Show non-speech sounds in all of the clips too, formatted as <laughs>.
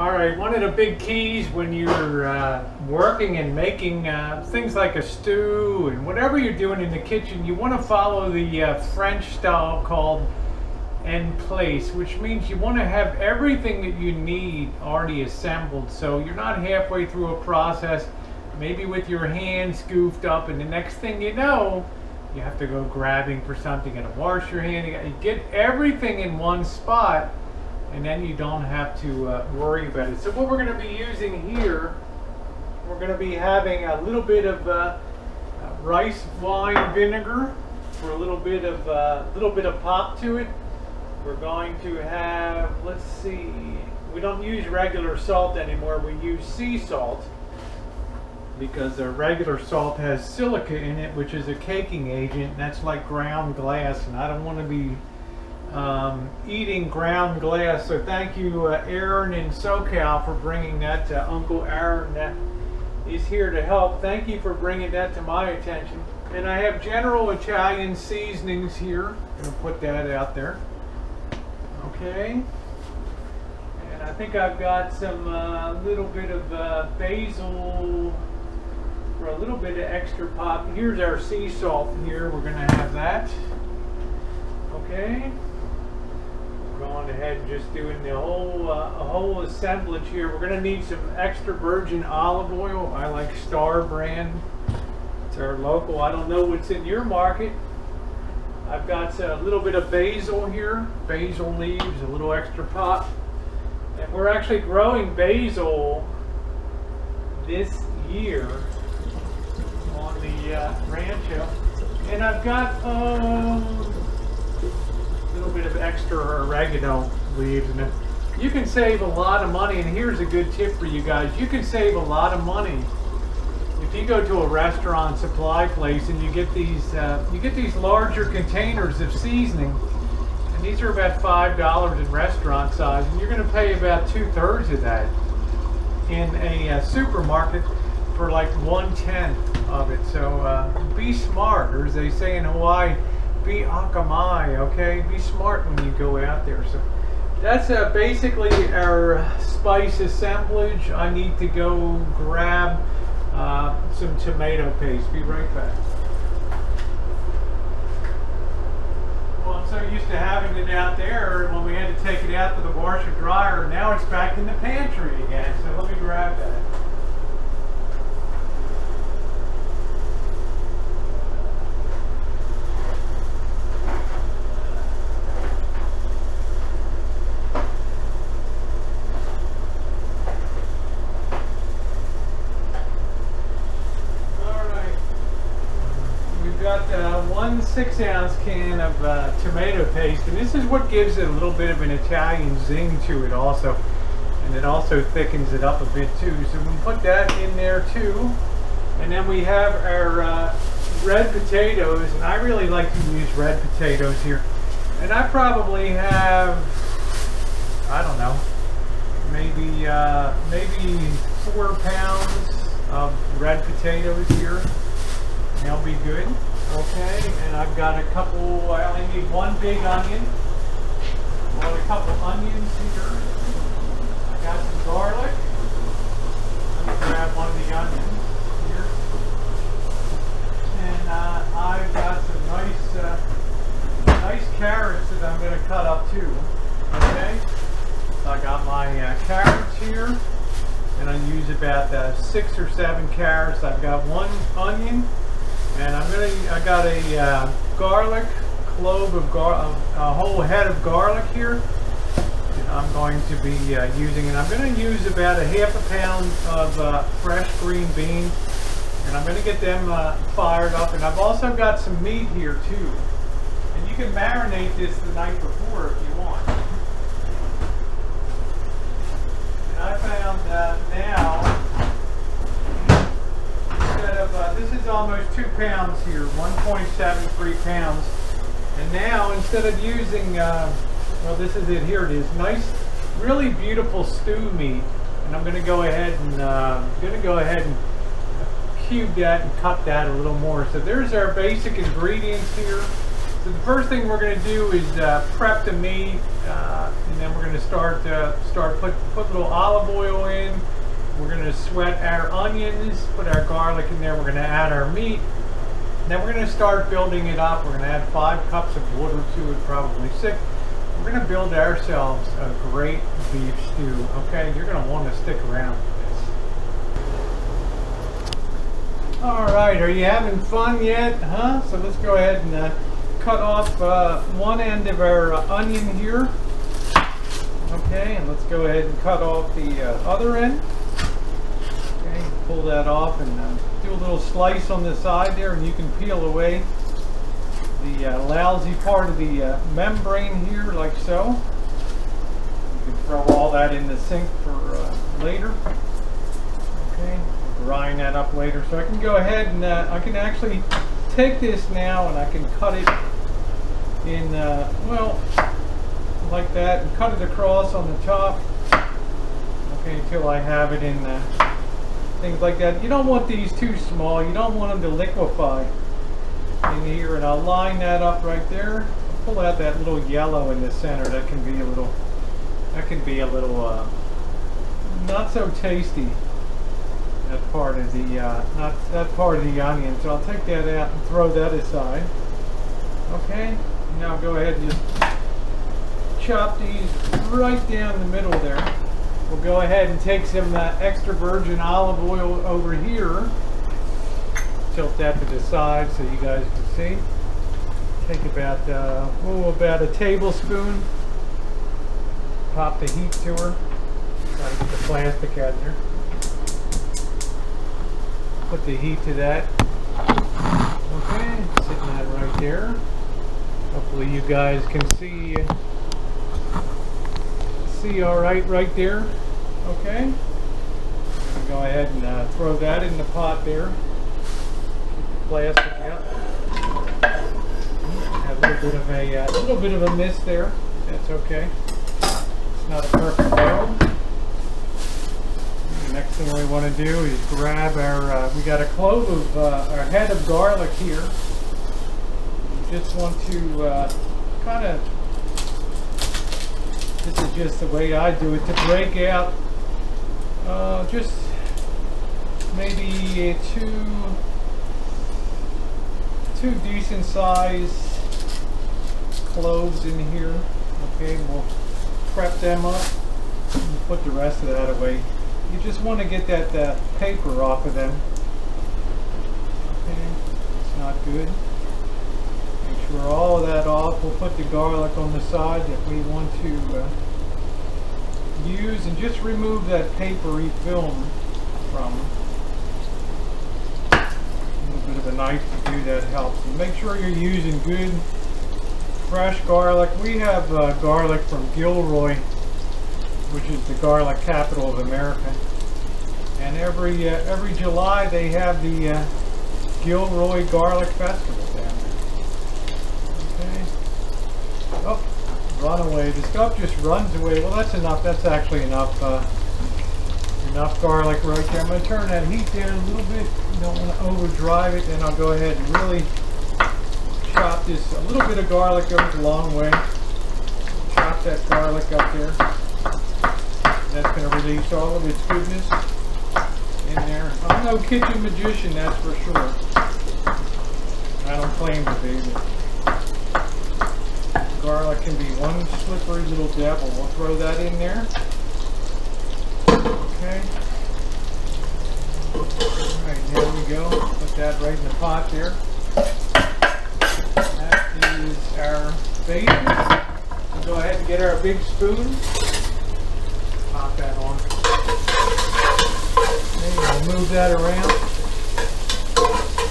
All right, one of the big keys when you're uh, working and making uh, things like a stew and whatever you're doing in the kitchen, you want to follow the uh, French style called en place, which means you want to have everything that you need already assembled. So you're not halfway through a process, maybe with your hands goofed up, and the next thing you know, you have to go grabbing for something and wash your hand. You get everything in one spot and then you don't have to uh, worry about it. So what we're going to be using here, we're going to be having a little bit of uh, rice wine vinegar for a little bit of a uh, little bit of pop to it. We're going to have, let's see, we don't use regular salt anymore. We use sea salt because our regular salt has silica in it, which is a caking agent. that's like ground glass, and I don't want to be um, eating ground glass. So thank you, uh, Aaron in SoCal, for bringing that to Uncle Aaron that is here to help. Thank you for bringing that to my attention. And I have General Italian seasonings here. I'm going to put that out there. Okay. And I think I've got some uh, little bit of uh, basil for a little bit of extra pop. Here's our sea salt here. We're going to have that. Okay going ahead and just doing the whole uh, whole assemblage here. We're going to need some extra virgin olive oil. I like Star brand. It's our local. I don't know what's in your market. I've got a little bit of basil here, basil leaves, a little extra pop. And we're actually growing basil this year on the uh, rancho. And I've got, of extra oregano leaves and it. You can save a lot of money, and here's a good tip for you guys. You can save a lot of money if you go to a restaurant supply place and you get these uh, you get these larger containers of seasoning, and these are about five dollars in restaurant size, and you're going to pay about two thirds of that in a uh, supermarket for like one tenth of it. So uh, be smart, or as they say in Hawaii be akamai, okay? Be smart when you go out there. So that's uh, basically our spice assemblage. I need to go grab uh, some tomato paste. Be right back. Well, I'm so used to having it out there when we had to take it out to the washer dryer. Now it's back in the pantry again. So let me grab that. Six ounce can of uh, tomato paste and this is what gives it a little bit of an Italian zing to it also. And it also thickens it up a bit too. So we put that in there too. And then we have our uh, red potatoes and I really like to use red potatoes here. And I probably have I don't know maybe uh, maybe four pounds of red potatoes here. They'll be good Okay, and I've got a couple, I only need one big onion. Got a couple onions here. I got some garlic. Let me grab one of the onions here. And uh, I've got some nice, uh, nice carrots that I'm going to cut up too. Okay, so I got my uh, carrots here. And I use about uh, six or seven carrots. I've got one onion. And I'm gonna, I got a uh, garlic clove of gar a whole head of garlic here. I'm going to be uh, using, and I'm going to use about a half a pound of uh, fresh green beans. And I'm going to get them uh, fired up. And I've also got some meat here too. And you can marinate this the night before if you want. And I found that now of, this is almost two pounds here, 1.73 pounds. And now instead of using, uh, well this is it, here it is, nice, really beautiful stew meat. And I'm gonna go ahead and, uh, gonna go ahead and cube that and cut that a little more. So there's our basic ingredients here. So the first thing we're gonna do is uh, prep the meat Uh, and then we're going to start uh, start put put a little olive oil in. We're going to sweat our onions, put our garlic in there. We're going to add our meat. Then we're going to start building it up. We're going to add five cups of water to it, probably six. We're going to build ourselves a great beef stew. Okay, you're going to want to stick around for this. All right, are you having fun yet? Huh? So let's go ahead and uh, cut off uh, one end of our uh, onion here. Okay, and let's go ahead and cut off the uh, other end. Pull that off and uh, do a little slice on the side there and you can peel away the uh, lousy part of the uh, membrane here like so. You can throw all that in the sink for later. Okay, grind that up later. So I can go ahead and I can actually take this now and I can cut it in, uh, well, like that and cut it across on the top. Okay, until I have it in uh, things like that. You don't want these too small. You don't want them to liquefy in here. And I'll line that up right there. Pull out that little yellow in the center. That can be a little, that can be a little, uh, not so tasty. That part of the, uh, not that part of the onion. So I'll take that out and throw that aside. Okay, now go ahead and just chop these right down the middle there. We'll go ahead and take some uh, extra virgin olive oil over here. Tilt that to the side so you guys can see. Take about, uh, oh, about a tablespoon. Pop the heat to her. Try to get the plastic out there. Put the heat to that. Okay, sitting that right there. Hopefully you guys can see see all right right there. Okay. Go ahead and uh, throw that in the pot there. Plastic out. Have a little bit of a uh, little bit of a mist there. That's okay. It's not a perfect. The next thing we want to do is grab our. Uh, we got a clove of uh, our head of garlic here just want to uh, kind of, this is just the way I do it, to break out uh, just maybe two, two decent size cloves in here. Okay, we'll prep them up and put the rest of that away. You just want to get that, that paper off of them. Okay, it's not good sure all that off. We'll put the garlic on the side that we want to uh, use and just remove that papery film from a little bit of a knife to do that helps. And make sure you're using good fresh garlic. We have uh, garlic from Gilroy, which is the garlic capital of America. And every uh, every July they have the uh, Gilroy Garlic Festival. Oh, run away. The stuff just runs away. Well, that's enough. That's actually enough. Uh, enough garlic right there. I'm going to turn that heat down a little bit. Don't want to overdrive it. Then I'll go ahead and really chop this. A little bit of garlic goes a long way. Chop that garlic up there. That's going to release all of its goodness in there. I'm no kitchen magician, that's for sure. I don't claim to be, garlic can be one slippery little devil. We'll throw that in there. Okay. Alright, there we go. Put that right in the pot there. That is our bacon. We'll go ahead and get our big spoon. Pop that on. We'll move that around.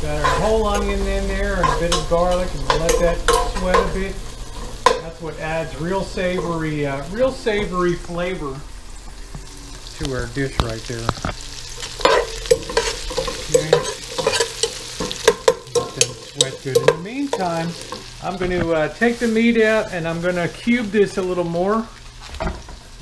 Got our whole onion in there and a bit of garlic and we'll let that sweat a bit what adds real savory, uh, real savory flavor to our dish right there. Okay. Let them sweat good. In the meantime, I'm going to uh, take the meat out and I'm going to cube this a little more.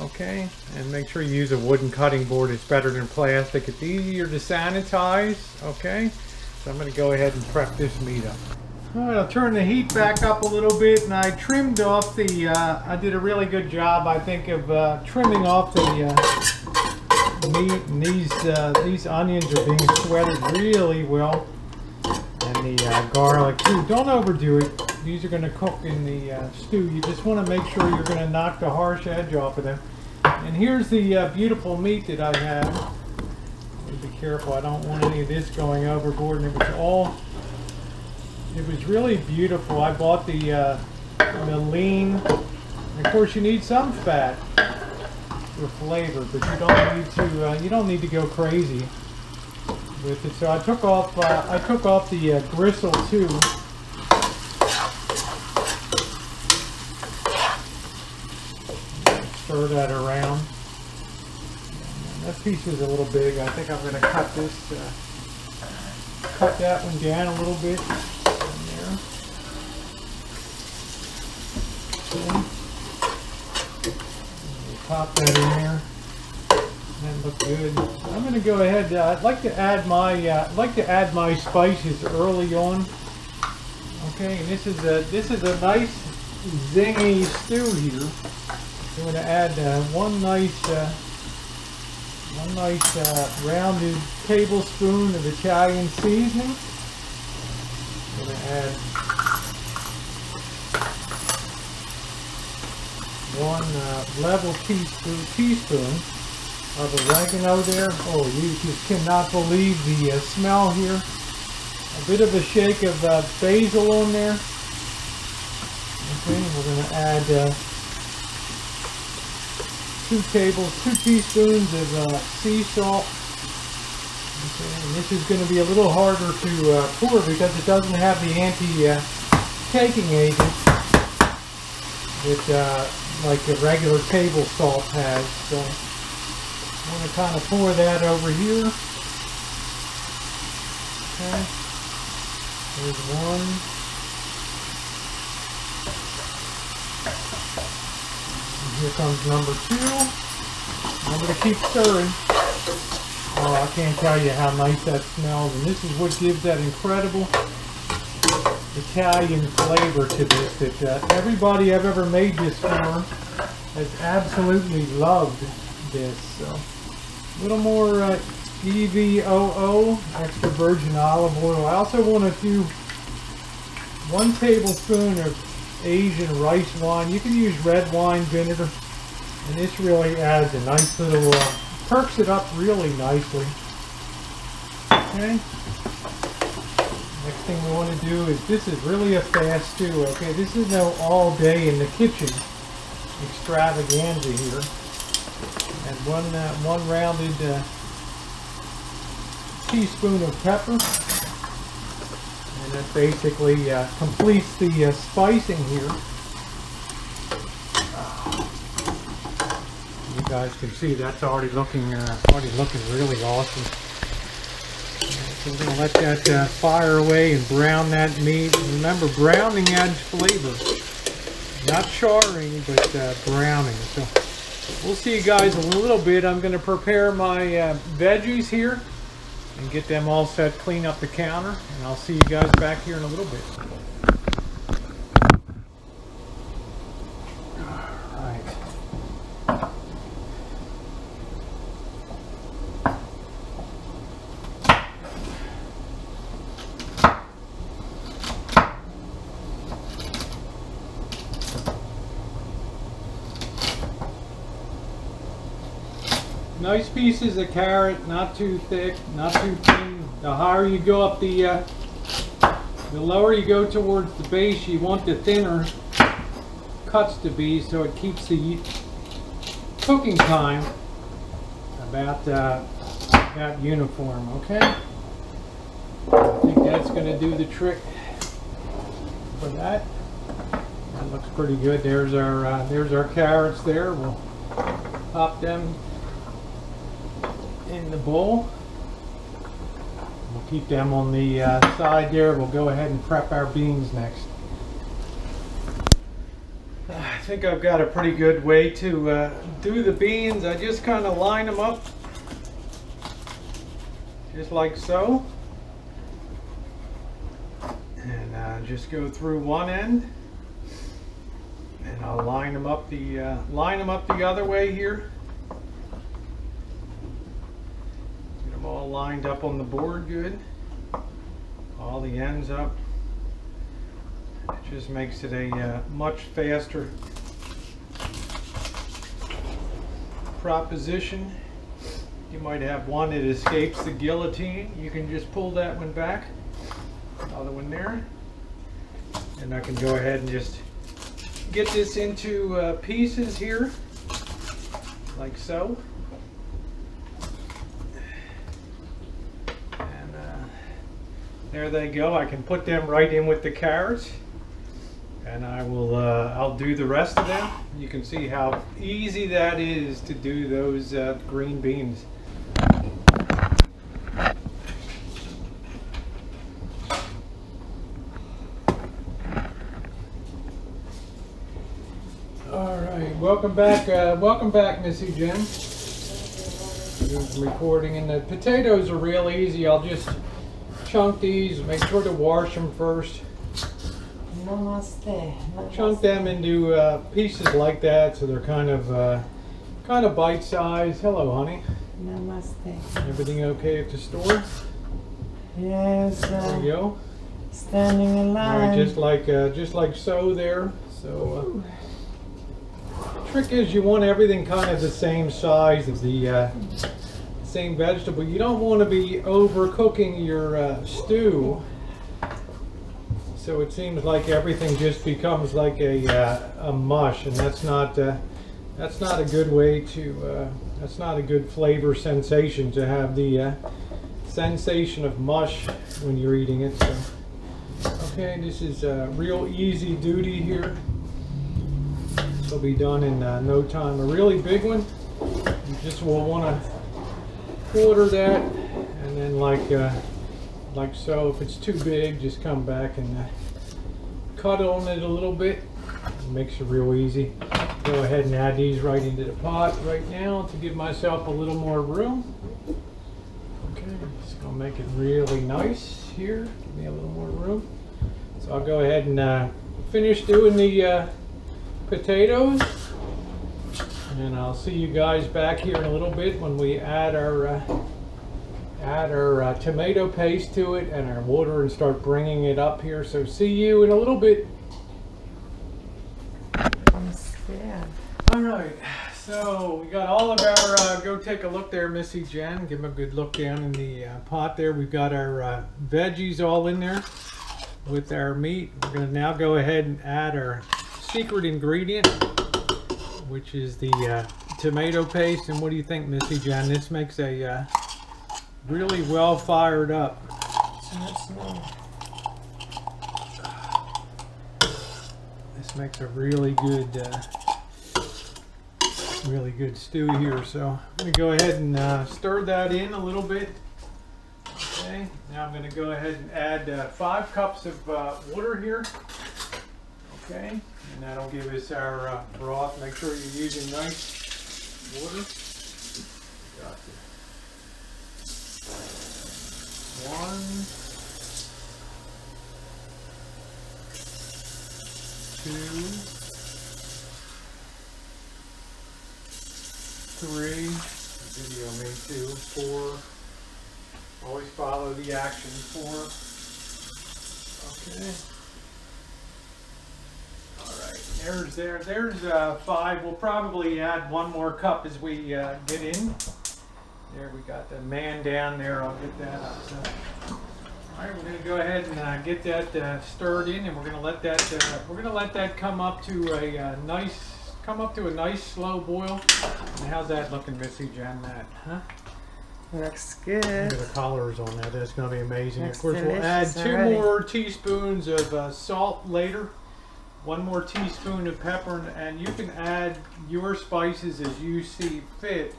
Okay, and make sure you use a wooden cutting board. It's better than plastic. It's easier to sanitize. Okay, so I'm going to go ahead and prep this meat up. All right, I'll turn the heat back up a little bit, and I trimmed off the. Uh, I did a really good job, I think, of uh, trimming off the uh, meat. And these uh, these onions are being sweated really well, and the uh, garlic too. Don't overdo it. These are going to cook in the uh, stew. You just want to make sure you're going to knock the harsh edge off of them. And here's the beautiful meat that I have. Be careful. I don't want any of this going overboard. And it was all it was really beautiful. I bought the, uh, the lean. Of course, you need some fat for flavor, but you don't need to. Uh, you don't need to go crazy with it. So I took off. Uh, I took off the uh, gristle too. Stir that around. That piece is a little big. I think I'm going to cut this. Uh, cut that one down a little bit. Pop that in there. That looks good. I'm going to go ahead. Uh, I'd like to add my uh, I'd like to add my spices early on. Okay, and this is a this is a nice zingy stew here. I'm going to add uh, one nice uh, one nice uh, rounded tablespoon of Italian seasoning. I'm going to add one uh, level teaspoon, teaspoon of oregano there. Oh, you just cannot believe the uh, smell here. A bit of a shake of uh, basil on there. Okay, we're going to add uh, two tables, two teaspoons of uh, sea salt. Okay, and this is going to be a little harder to uh, pour because it doesn't have the anti-caking agent that like a regular table salt has. So I'm going to kind of pour that over here. Okay. There's one. And here comes number two. I'm going to keep stirring. Oh, I can't tell you how nice that smells. And this is what gives that incredible Italian flavor to this that uh, everybody I've ever made this for has absolutely loved this. So a little more uh, EVOO, extra virgin olive oil. I also want to do one tablespoon of Asian rice wine. You can use red wine vinegar, and this really adds a nice little, uh, perks it up really nicely. Okay thing we want to do is this is really a fast stew, okay? This is no all day in the kitchen extravaganza here. And one, uh, one rounded uh, teaspoon of pepper. And that basically uh, completes the uh, spicing here. You guys can see that's already looking, uh, already looking really awesome. We're going to let that uh, fire away and brown that meat. Remember, browning adds flavor. Not charring, but uh, browning. So we'll see you guys in a little bit. I'm going to prepare my uh, veggies here and get them all set, clean up the counter, and I'll see you guys back here in a little bit. Nice pieces of carrot, not too thick, not too thin. The higher you go up the, uh, the lower you go towards the base, you want the thinner cuts to be so it keeps the cooking time about, uh, about uniform, okay? I think that's going to do the trick for that. That looks pretty good. There's our, uh, there's our carrots there. We'll pop them in the bowl. We'll keep them on the uh, side there. We'll go ahead and prep our beans next. I think I've got a pretty good way to uh, do the beans. I just kind of line them up just like so. And uh, just go through one end and I'll line them up the uh, line them up the other way here. Get them all lined up on the board good. All the ends up. It just makes it a uh, much faster proposition. You might have one that escapes the guillotine. You can just pull that one back. Other one there. And I can go ahead and just get this into uh, pieces here, like so. And uh, there they go. I can put them right in with the carrots. And I will, uh, I'll do the rest of them. You can see how easy that is to do those uh, green beans. All right, welcome back, uh, welcome back, Missy Jen. Recording, and the potatoes are real easy. I'll just chunk these, make sure to wash them first. Namaste. Chunk them into uh, pieces like that, so they're kind of, uh, kind of bite-sized. Hello, honey. Namaste. Everything okay at the store? Yes, There uh, you go. standing in All right, line. just like, uh, just like so there. So, uh, trick is you want everything kind of the same size of the uh, same vegetable. You don't want to be overcooking your uh, stew. So it seems like everything just becomes like a, uh, a mush, and that's not uh, that's not a good way to uh, that's not a good flavor sensation to have the uh, sensation of mush when you're eating it. So. Okay, this is uh, real easy duty here. This will be done in no time. A really big one, you just will want to quarter that, and then like uh, like so. If it's too big, just come back and uh, cut on it a little bit. It makes it real easy. Go ahead and add these right into the pot right now to give myself a little more room. Okay, just gonna make it really nice here. Give me a little more room. So I'll go ahead and uh, finish doing the uh, potatoes. And I'll see you guys back here in a little bit when we add our uh, add our uh, tomato paste to it and our water and start bringing it up here. So see you in a little bit. All right, so we got all of our, uh, go take a look there, Missy Jen. Give them a good look down in the uh, pot there. We've got our uh, veggies all in there with our meat. We're gonna now go ahead and add our secret ingredient, which is the uh, tomato paste. And what do you think, Missy Jen? This makes a uh, really well fired up. This makes a really good, uh, really good stew here. So I'm gonna go ahead and uh, stir that in a little bit. Okay, now I'm gonna go ahead and add uh, five cups of uh, water here. Okay, that'll give us our uh, broth. Make sure you're using nice water. Got it. One. two, three, video me two, four, always follow the action, four, okay. All right, there's there, there's uh, five, we'll probably add one more cup as we uh, get in. There, we got the man down there, I'll get that up. So. All right, we're going to go ahead and uh, get that uh, stirred in, and we're going to let that uh, we're going to let that come up to a uh, nice come up to a nice slow boil. And how's that looking, Missy Jen? That huh? Looks good. Look good. at the colors on that. That's going to be amazing. Looks of course, we'll add two already. more teaspoons of uh, salt later. One more teaspoon of pepper, and- you can add your spices as you see fit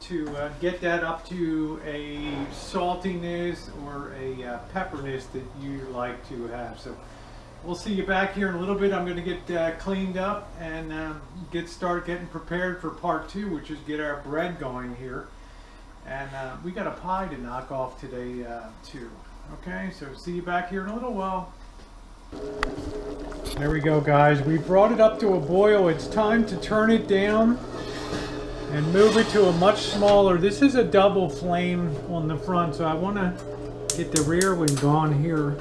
to uh, get that up to a saltiness or a uh, pepperness that you like to have. So we'll see you back here in a little bit. I'm going to get uh, cleaned up and um, get start getting prepared for part two, which is get our bread going here. And uh, we got a pie to knock off today uh, too. Okay, so see you back here in a little while. There we go, guys. We brought it up to a boil. It's time to turn it down and move it to a much smaller. This is a double flame on the front, so I want to get the rear one gone here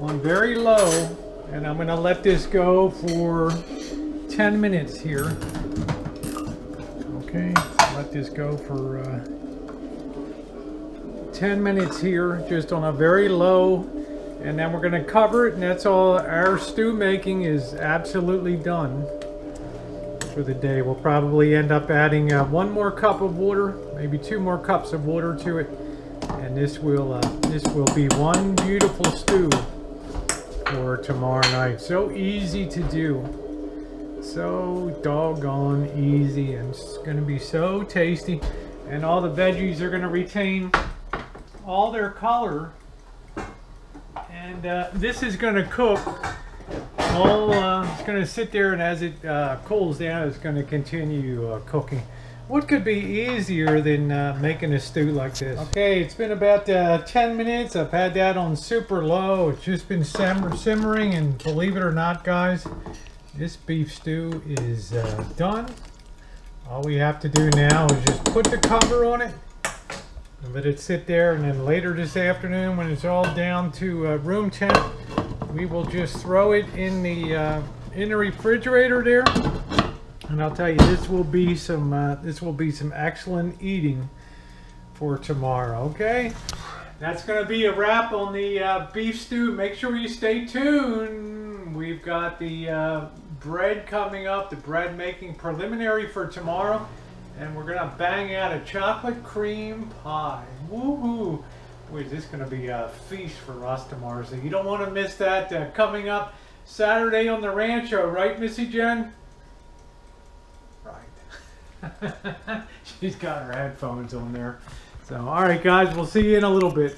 on very low. And I'm going to let this go for 10 minutes here. Okay, let this go for uh, 10 minutes here, just on a very low and then we're going to cover it and that's all our stew making is absolutely done for the day. We'll probably end up adding uh, one more cup of water maybe two more cups of water to it. And this will uh, this will be one beautiful stew for tomorrow night. So easy to do. So doggone easy and it's going to be so tasty. And all the veggies are going to retain all their color and uh, this is going to cook all, uh, it's going to sit there and as it uh, cools down, it's going to continue uh, cooking. What could be easier than uh, making a stew like this? Okay, it's been about uh, 10 minutes. I've had that on super low. It's just been simmer simmering and believe it or not, guys, this beef stew is done. All we have to do now is just put the cover on it let it sit there and then later this afternoon when it's all down to uh, room temp we will just throw it in the uh, in the refrigerator there. And I'll tell you this will be some uh, this will be some excellent eating for tomorrow okay? That's gonna be a wrap on the uh, beef stew. Make sure you stay tuned. We've got the uh, bread coming up the bread making preliminary for tomorrow and we're gonna bang out a chocolate cream pie. Woohoo! Boy, is this gonna be a feast for us tomorrow. So you don't want to miss that uh, coming up Saturday on the Rancho, right, Missy Jen? Right. <laughs> She's got her headphones on there. So, all right, guys, we'll see you in a little bit.